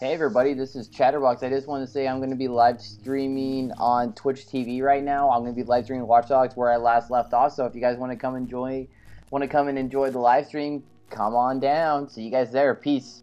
Hey everybody, this is Chadderrbox. I just want to say I'm going to be live streaming on Twitch TV right now. I'm going to be live streaming Watch Dogs where I last left off. So if you guys want to come enjoy, want to come and enjoy the live stream, come on down. See you guys there. Peace.